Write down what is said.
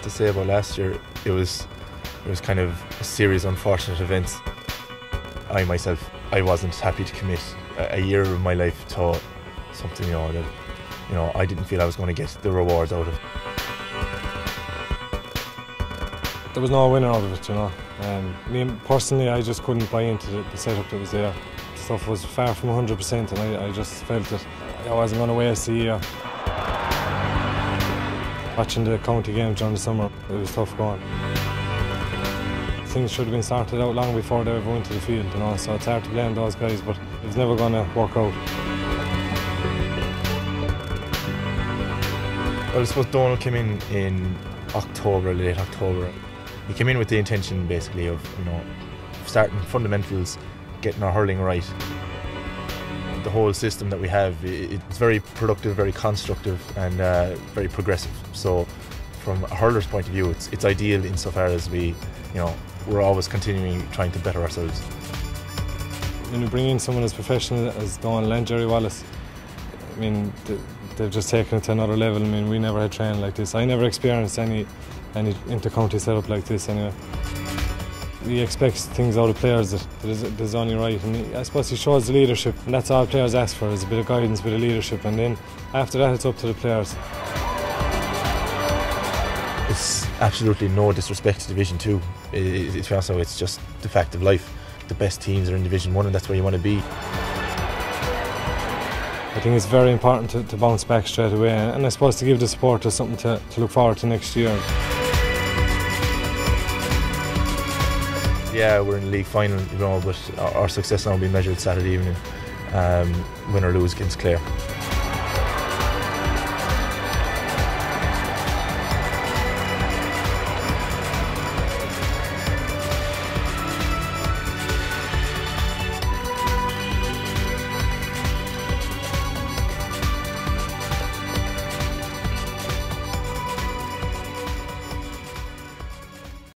what to say about last year. It was it was kind of a series of unfortunate events. I myself, I wasn't happy to commit a, a year of my life to something you know that you know I didn't feel I was going to get the rewards out of. There was no winner out of it, you know. Um, me personally, I just couldn't buy into the, the setup that was there. Stuff was far from 100%, and I, I just felt that I wasn't going to waste a year. Watching the county games during the summer, it was tough going. Things should have been sorted out long before they ever went to the field, you know, so it's hard to blame those guys, but it was never going to work out. Well, I suppose Donal came in in October, late October. He came in with the intention, basically, of you know starting fundamentals, getting our hurling right. The whole system that we have, it's very productive, very constructive, and uh, very progressive. So, from a hurler's point of view, it's it's ideal insofar as we, you know, we're always continuing trying to better ourselves. When you bring in someone as professional as Don and Jerry Wallace, I mean, they've just taken it to another level. I mean, we never had training like this. I never experienced any any inter-county setup like this anyway. He expects things out of players that, that, is, that is only right, and he, I suppose he shows the leadership, and that's all players ask for: is a bit of guidance, a bit of leadership, and then after that, it's up to the players. It's absolutely no disrespect to Division Two. It, it, it's also it's just the fact of life. The best teams are in Division One, and that's where you want to be. I think it's very important to, to bounce back straight away and I suppose to give the supporters something to, to look forward to next year. Yeah, we're in the league final, you know, but our, success now will be measured Saturday evening, um, win or lose against Clare.